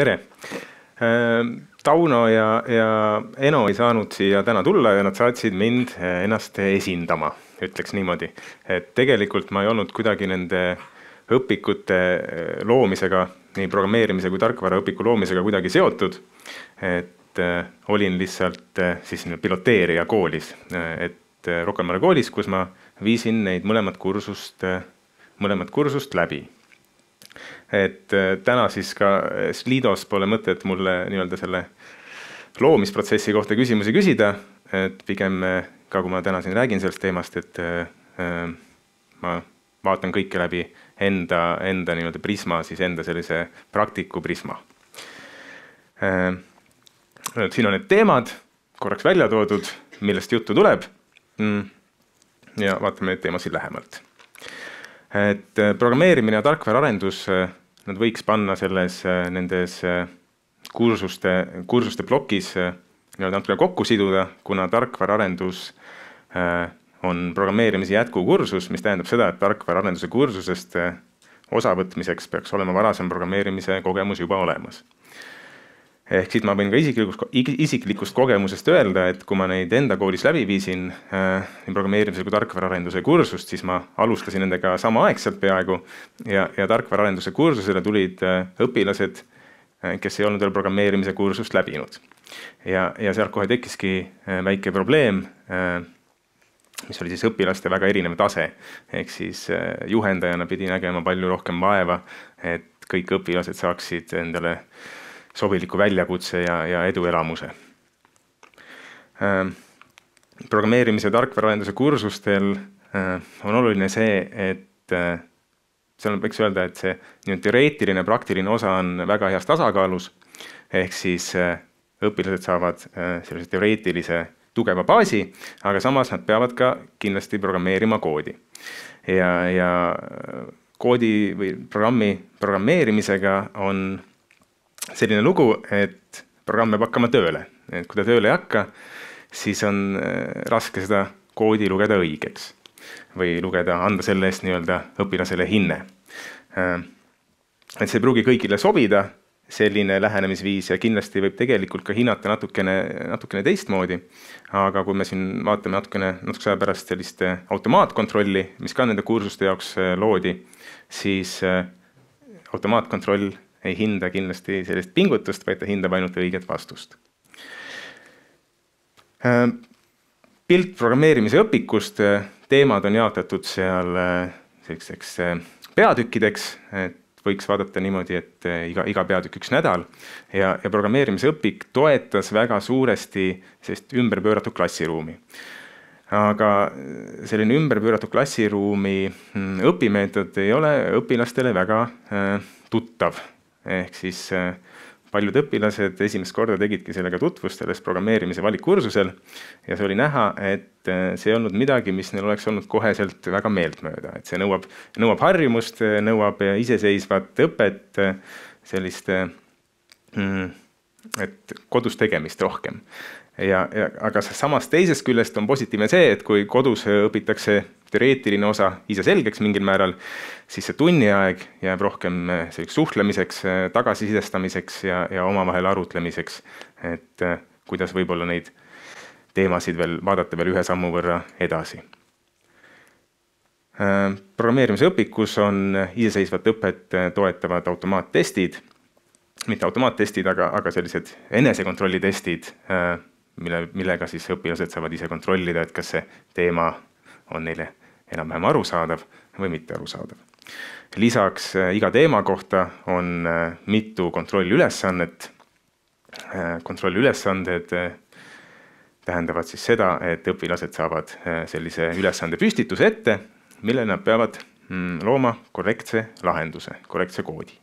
tere! Tauno ja, ja Eno ei saanud siia täna tulla ja nad saatsid mind ennast esindama, ütleks niimoodi. et tegelikult ma ei olnud kuidagi nende õpikute loomisega, nii programmeerimise kui tarkvaraõpiku loomisega kuidagi seotud. et olin lihtsalt siis piloteerija koolis, et Rocca al Mare koolis, kus ma viisin neid mõlemat kursust, mõlemat kursust läbi et äh, täna siis ka Slidos pole mõtet mulle nii-öelda selle loomisprotsessi kohta küsimusi küsida, et pigem äh, ka kui ma täna siin räägin sellest teemast, et äh, ma vaatan kõike läbi enda, enda nii-öelda prisma, siis enda sellise praktiku prisma. siin on need teemad korraks välja toodud, millest juttu tuleb. Mm. ja vaatame neid teemasid lähemalt. et programmeerimine ja tarkvaraarendus nad võiks panna selles, äh, nendes äh, kursuste, kursuste plokis äh, nii-öelda natukene kokku siduda, kuna tarkvaraarendus on programmeerimise jätkukursus, mis tähendab seda, et tarkvaraarenduse kursusest osavõtmiseks peaks olema varasem programmeerimise kogemus juba olemas ehk siit ma võin ka isiklikust, isiklikust kogemusest öelda, et kui ma neid enda koolis läbi viisin äh,, nii programmeerimise kui tarkvaraarenduse kursust, siis ma alustasin nendega samaaegselt peaaegu ja, ja tarkvaraarenduse kursusele tulid äh, õpilased äh,, kes ei olnud veel programmeerimise kursust läbinud. ja, ja sealt kohe tekkiski äh, väike probleem äh, mis oli siis õpilaste väga erinev tase. ehk siis äh, juhendajana pidi nägema palju rohkem vaeva, et kõik õpilased saaksid endale äh, sobiliku väljakutse ja, ja eduelamuse. Ähm, programmeerimise tarkvaraarenduse kursustel äh, on oluline see, et äh, seal võiks öelda, et see nii-öelda teoreetiline, praktiline osa on väga heas tasakaalus. ehk siis äh, õpilased saavad sellise teoreetilise tugeva baasi, aga samas nad peavad ka kindlasti programmeerima koodi. ja, ja koodi või programmi programmeerimisega on selline lugu, et programm peab hakkama tööle, et kui ta tööle ei hakka, siis on äh, raske seda koodi lugeda õigeks või lugeda, anda selle eest nii-öelda õpilasele hinne. Äh, et see ei pruugi kõigile sobida, selline lähenemisviis ja kindlasti võib tegelikult ka hinnata natukene, natukene teistmoodi. aga kui me siin vaatame natukene, natukese aja pärast sellist äh, automaatkontrolli, mis ka nende kursuste jaoks loodi, siis automaatkontroll ei hinda kindlasti sellist pingutust, vaid ta hindab ainult õiget vastust. Äh, pilt programmeerimise õpikust, äh, teemad on jaotatud seal äh, selliseks peatükkideks, et võiks vaadata niimoodi, et iga, iga peatükk üks nädal ja, ja programmeerimise õpik toetas väga suuresti sellist ümberpööratud klassiruumi. aga selline ümberpööratud klassiruumi mm, õpimeetod ei ole õpilastele väga tuttav ehk siis äh, paljud õpilased esimest korda tegidki sellega tutvust selles programmeerimise valikkursusel ja see oli näha, et äh, see ei olnud midagi, mis neil oleks olnud koheselt väga meeltmööda, et see nõuab, nõuab harjumust, nõuab iseseisvat õpet, sellist, mm, et kodus tegemist rohkem. Ja, ja aga samas teisest küljest on positiivne see, et kui kodus õpitakse teoreetiline osa ise selgeks mingil määral, siis see tunniaeg jääb rohkem eh, selliseks suhtlemiseks, eh, tagasisidestamiseks ja, ja omavahel arutlemiseks. et eh, kuidas võib-olla neid teemasid veel vaadata veel ühe sammu võrra edasi. programmeerimise õpikus on iseseisvat õpet toetavad automaattestid, mitte automaattestid, aga, aga sellised enesekontrolli testid mille, millega siis õpilased saavad ise kontrollida, et kas see teema on neile enam-vähem arusaadav või mitte arusaadav. lisaks äh, iga teema kohta on äh, mitu kontrollülesannet. Äh, kontrollülesanded tähendavad siis seda, et õpilased saavad sellise ülesande püstituse ette, mille nad peavad mm, looma korrektse lahenduse, korrektse koodi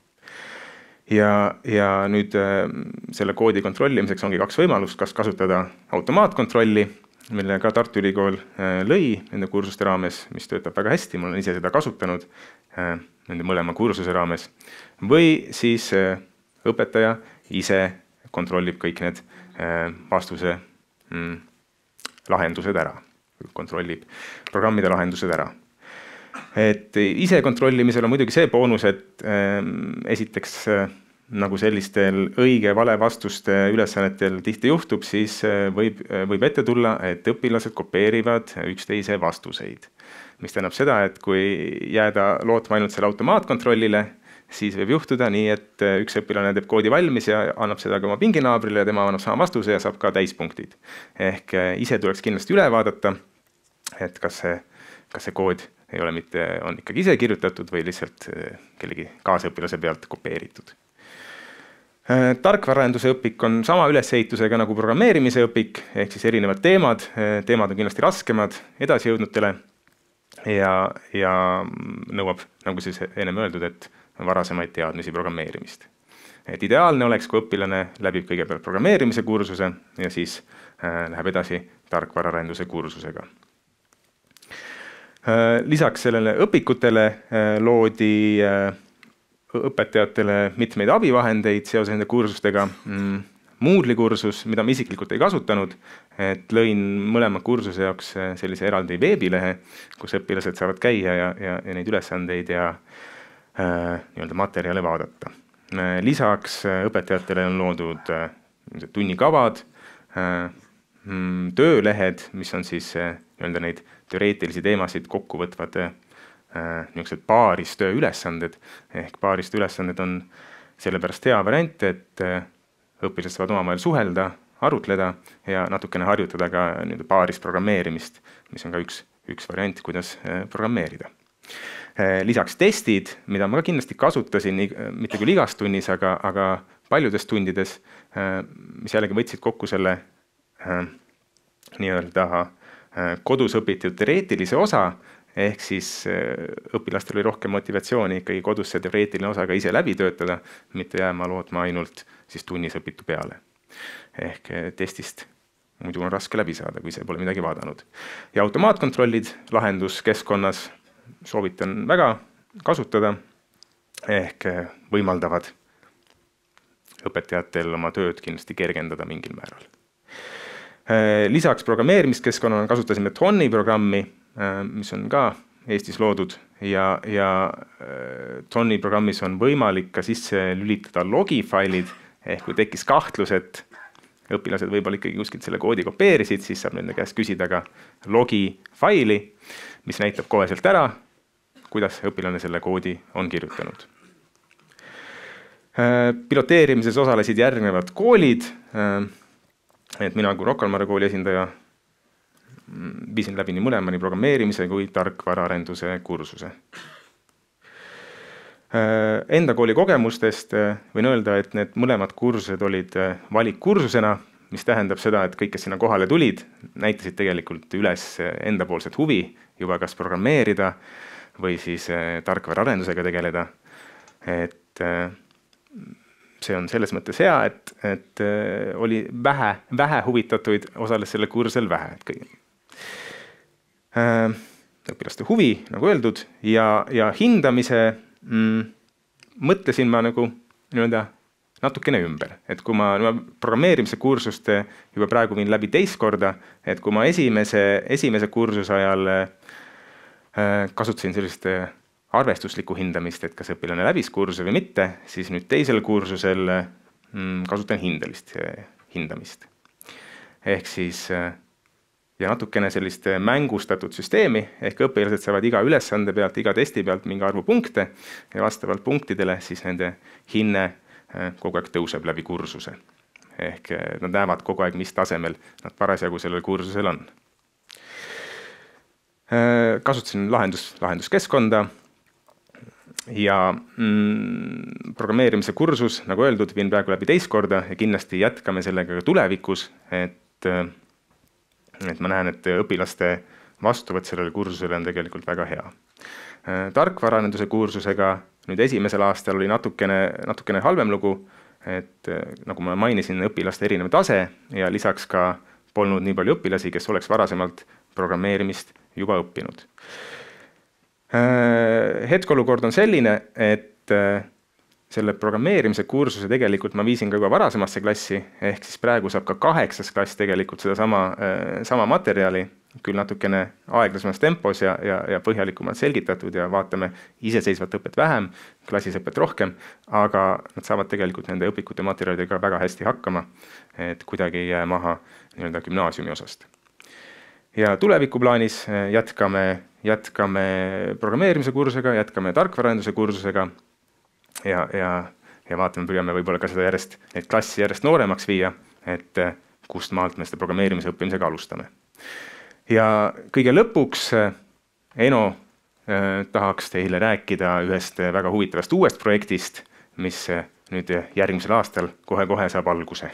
ja, ja nüüd selle koodi kontrollimiseks ongi kaks võimalust, kas kasutada automaatkontrolli, mille ka Tartu Ülikool äh, lõi nende kursuste raames, mis töötab väga hästi, ma olen ise seda kasutanud äh, nende mõlema kursuse raames. või siis õpetaja ise kontrollib kõik need vastuse mm, lahendused ära, kontrollib programmide lahendused ära et ise kontrollimisel on muidugi see boonus, et esiteks äh, nagu sellistel õige-vale vastuste ülesannetel tihti juhtub, siis võib, võib ette tulla, et õpilased kopeerivad üksteise vastuseid. mis tähendab seda, et kui jääda lootma ainult selle automaatkontrollile, siis võib juhtuda nii, et üks õpilane teeb koodi valmis ja annab seda ka oma pinginaabrile ja tema annab sama vastuse ja saab ka täispunktid. ehk ise tuleks kindlasti üle vaadata, et kas see, kas see kood ei ole mitte, on ikkagi ise kirjutatud või lihtsalt kellegi kaasõpilase pealt kopeeritud Äh, tarkvaraarenduse õpik on sama ülesehitusega nagu programmeerimise õpik, ehk siis erinevad teemad, äh, teemad on kindlasti raskemad edasijõudnutele ja, ja nõuab, nagu siis ennem öeldud, et varasemaid teadmisi programmeerimist. et ideaalne oleks, kui õpilane läbib kõigepealt programmeerimise kursuse ja siis äh, läheb edasi tarkvaraarenduse kursusega äh,. lisaks sellele õpikutele äh, loodi äh, õpetajatele mitmeid abivahendeid seoses nende kursustega mm,. Moodle'i kursus, mida ma isiklikult ei kasutanud, et lõin mõlema kursuse jaoks eh, sellise eraldi veebilehe, kus õpilased saavad käia ja, ja, ja neid ülesandeid ja äh, nii-öelda materjale vaadata. lisaks eh, õpetajatele on loodud äh, tunnikavad äh,, töölehed, mis on siis nii-öelda neid teoreetilisi teemasid kokku võtvad Äh, niisugused paaristöö ülesanded ehk paaristöö on sellepärast hea variant, et äh, õpilased saavad omavahel suhelda, arutleda ja natukene harjutada ka nii-öelda paaris programmeerimist, mis on ka üks, üks variant, kuidas äh, programmeerida. lisaks testid, mida ma ka kindlasti kasutasin, mitte küll igas tunnis, aga, aga paljudes tundides, mis jällegi võtsid kokku selle nii-öelda kodus õpitud teoreetilise osa ehk siis äh, õpilastel oli rohkem motivatsiooni ikkagi kodus see teoreetiline osa ka ise läbi töötada, mitte jääma lootma ainult siis tunnis õpitu peale. ehk äh, testist muidu on raske läbi saada, kui ise pole midagi vaadanud. ja automaatkontrollid lahenduskeskkonnas soovitan väga kasutada, ehk äh, võimaldavad õpetajatel oma tööd kindlasti kergendada mingil määral. lisaks programmeerimiskeskkonnale kasutasime Tonni programmi mis on ka Eestis loodud ja, ja äh, Tonni programmis on võimalik ka sisse lülitada logifailid ehk kui tekkis kahtlus, et õpilased võib-olla ikkagi kuskilt selle koodi kopeerisid, siis saab nende käest küsida ka logi faili, mis näitab koheselt ära, kuidas õpilane selle koodi on kirjutanud. Äh, piloteerimises osalesid järgnevad koolid. et mina kui Rocca al Mare kooli esindaja viisin läbi nii mõlema, nii programmeerimise kui tarkvaraarenduse kursuse. Äh, enda kooli kogemustest äh, võin öelda, et need mõlemad kursused olid äh, valikkursusena, mis tähendab seda, et kõik, kes sinna kohale tulid, näitasid tegelikult üles endapoolset huvi juba kas programmeerida või siis tarkvaraarendusega tegeleda. et see on selles mõttes hea, et, et oli vähe, vähe huvitatuid, osales sellel kursusel vähe, et kõik õpilaste huvi, nagu öeldud, ja, ja hindamise mm, mõtlesin ma nagu nii-öelda natukene ümber, et kui ma, ma programmeerimise kursust juba praegu viin läbi teist korda, et kui ma esimese, esimese kursuse ajal äh, kasutasin sellist äh, arvestuslikku hindamist, et kas õpilane läbis kursuse või mitte, siis nüüd teisel kursusel mm, kasutan hindelist äh, hindamist. ehk siis äh, ja natukene sellist mängustatud süsteemi, ehk õpilased saavad iga ülesande pealt, iga testi pealt mingi arvu punkte ja vastavalt punktidele siis nende hinne äh, kogu aeg tõuseb läbi kursuse. ehk äh, nad näevad kogu aeg, mis tasemel nad parasjagu sellel kursusel on. Kasutasin lahendus, lahenduskeskkonda ja mm, programmeerimise kursus, nagu öeldud, viin praegu läbi teist korda ja kindlasti jätkame sellega ka tulevikus, et et ma näen, et õpilaste vastuvõtt sellele kursusele on tegelikult väga hea. tarkvaraarenduse kursusega nüüd esimesel aastal oli natukene, natukene halvem lugu, et nagu ma mainisin, õpilaste erinev tase ja lisaks ka polnud nii palju õpilasi, kes oleks varasemalt programmeerimist juba õppinud. hetkeolukord on selline, et selle programmeerimise kursuse tegelikult ma viisin ka juba varasemasse klassi, ehk siis praegu saab ka kaheksas klass tegelikult sedasama, äh, sama materjali küll natukene aeglasemas tempos ja, ja, ja põhjalikumalt selgitatud ja vaatame iseseisvat õpet vähem, klassis õpet rohkem, aga nad saavad tegelikult nende õpikute materjalidega väga hästi hakkama, et kuidagi ei jää maha nii-öelda gümnaasiumi osast. ja tulevikuplaanis äh, jätkame, jätkame programmeerimise kursusega, jätkame tarkvaraarenduse kursusega ja, ja, ja vaatame, püüame võib-olla ka seda järjest, neid klassi järjest nooremaks viia, et äh, kust maalt me seda programmeerimise õppimisega alustame. ja kõige lõpuks Eno eh, tahaks teile rääkida ühest väga huvitavast uuest projektist, mis nüüd järgmisel aastal kohe-kohe saab alguse.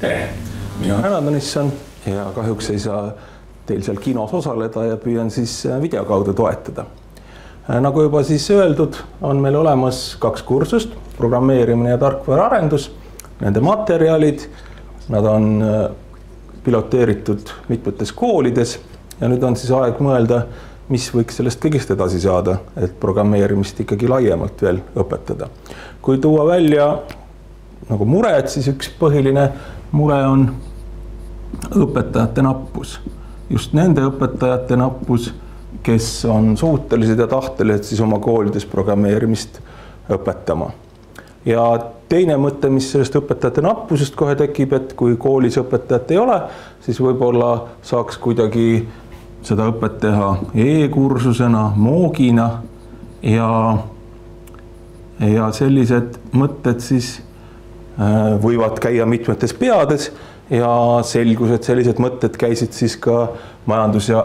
tere, mina olen Eno Tõnisson ja kahjuks ei saa teil seal kinos osaleda ja püüan siis video kaudu toetada. Äh, nagu juba siis öeldud, on meil olemas kaks kursust, programmeerimine ja tarkvaraarendus, nende materjalid, nad on äh, piloteeritud mitmetes koolides ja nüüd on siis aeg mõelda, mis võiks sellest kõigest edasi saada, et programmeerimist ikkagi laiemalt veel õpetada. kui tuua välja nagu mured, siis üks põhiline mure on õpetajate nappus, just nende õpetajate nappus kes on suutelised ja tahtelised siis oma koolides programmeerimist õpetama. ja teine mõte, mis sellest õpetajate nappusest kohe tekib, et kui koolis õpetajat ei ole, siis võib-olla saaks kuidagi seda õpet teha e-kursusena, moogina ja, ja sellised mõtted siis äh, võivad käia mitmetes peades ja selgus, et sellised mõtted käisid siis ka majandus- ja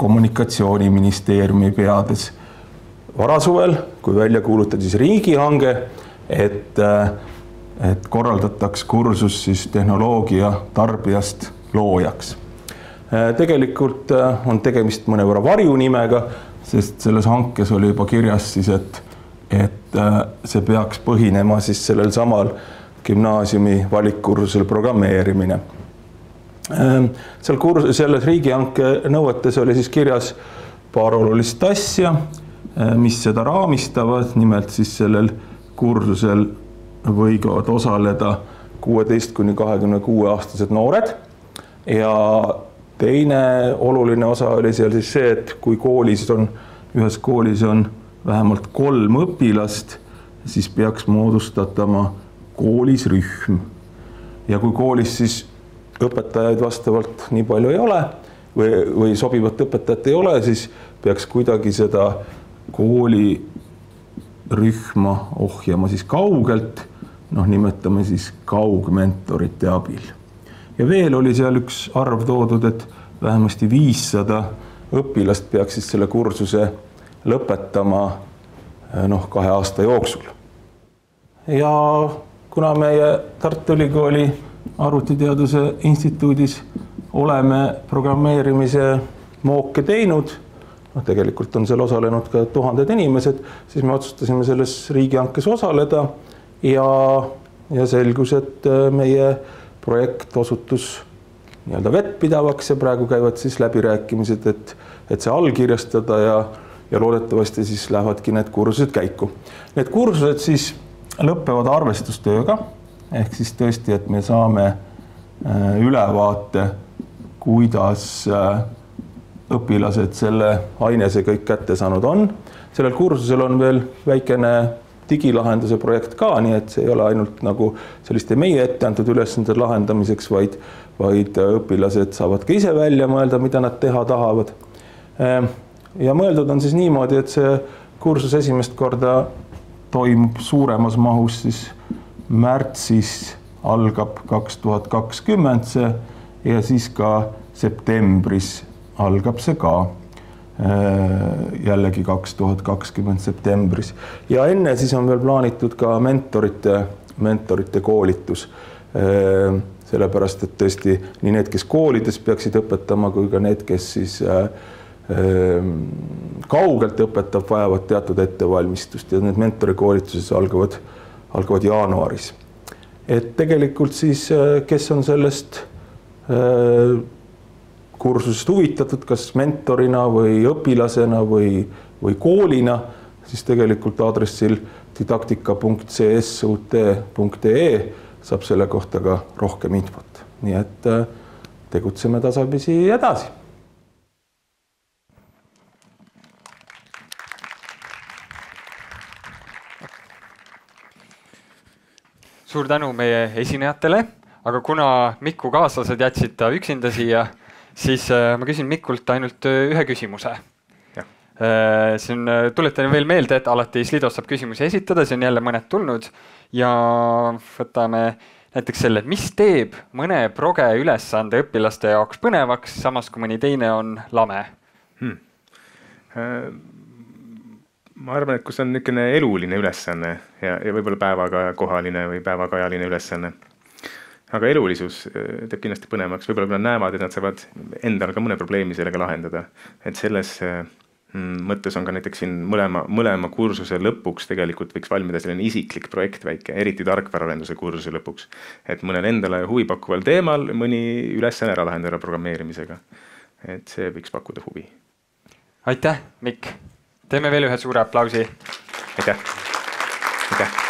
kommunikatsiooniministeeriumi peades varasuvel, kui välja kuulutati siis riigihange, et, et korraldataks kursus siis tehnoloogia tarbijast loojaks. tegelikult on tegemist mõnevõrra varjunimega, sest selles hankes oli juba kirjas siis, et, et see peaks põhinema siis sellel samal gümnaasiumi valikkursusel programmeerimine. Ehm, seal kurs-, selles riigihanke nõuetes oli siis kirjas paar olulist asja, ehm, mis seda raamistavad, nimelt siis sellel kursusel võivad osaleda kuueteist kuni kahekümne kuue aastased noored. Ja teine oluline osa oli seal siis see, et kui koolis on, ühes koolis on vähemalt kolm õpilast, siis peaks moodustatama koolis rühm. ja kui koolis siis õpetajaid vastavalt nii palju ei ole või, või sobivat õpetajat ei ole, siis peaks kuidagi seda koolirühma ohjama siis kaugelt, noh, nimetame siis kaugmentorite abil. ja veel oli seal üks arv toodud, et vähemasti viissada õpilast peaks siis selle kursuse lõpetama noh, kahe aasta jooksul. ja kuna meie Tartu Ülikooli Arvutiteaduse Instituudis oleme programmeerimise mooke teinud, noh, tegelikult on seal osalenud ka tuhanded inimesed, siis me otsustasime selles riigihankes osaleda ja, ja selgus, et äh, meie projekt osutus nii-öelda vettpidavaks ja praegu käivad siis läbirääkimised, et, et see allkirjastada ja, ja loodetavasti siis lähevadki need kursused käiku. Need kursused siis lõpevad arvestustööga ehk siis tõesti, et me saame äh, ülevaate, kuidas äh, õpilased selle ainese kõik kätte saanud on. sellel kursusel on veel väikene digilahenduse projekt ka, nii et see ei ole ainult nagu selliste meie ette antud ülesande lahendamiseks, vaid, vaid õpilased saavad ka ise välja mõelda, mida nad teha tahavad. Ja mõeldud on siis niimoodi, et see kursus esimest korda toimub suuremas mahus siis märtsis algab kaks tuhat kakskümmend see ja siis ka septembris algab see ka äh, jällegi kaks tuhat kakskümmend septembris ja enne siis on veel plaanitud ka mentorite, mentorite koolitus. Äh, sellepärast, et tõesti nii need, kes koolides peaksid õpetama, kui ka need, kes siis äh, kaugelt õpetab, vajavad teatud ettevalmistust ja need mentorikoolitused algavad algavad jaanuaris. et tegelikult siis, äh, kes on sellest äh, kursusest huvitatud, kas mentorina või õpilasena või, või koolina, siis tegelikult aadressil didaktika.csut.ee saab selle kohta ka rohkem infot, nii et äh, tegutseme tasapisi edasi suur tänu meie esinejatele, aga kuna Miku kaaslased jätsid ta üksinda siia, siis äh, ma küsin Mikult ainult äh, ühe küsimuse. Äh, on, tuletan veel meelde, et alati Slidos saab küsimusi esitada, on jälle mõned tulnud ja võtame näiteks selle, mis teeb mõne proge ülesande õpilaste jaoks põnevaks, samas kui mõni teine on lame hmm.? Ma arvan, et kui see on niisugune eluline ülesanne ja, ja võib-olla päevaga kohaline või päevakajaline ülesanne. aga elulisus äh, teeb kindlasti põnevaks, võib-olla kui nad näevad, et nad saavad endal ka mõne probleemi sellega lahendada. et selles äh, mm, mõttes on ka näiteks siin mõlema, mõlema kursuse lõpuks tegelikult võiks valmida selline isiklik projekt väike, eriti tarkvaraarenduse kursuse lõpuks. et mõnel endale huvipakkuval teemal mõni ülesanne ära lahendada programmeerimisega. et see võiks pakkuda huvi. aitäh, Mikk teeme veel ühe suure aplausi. aitäh, aitäh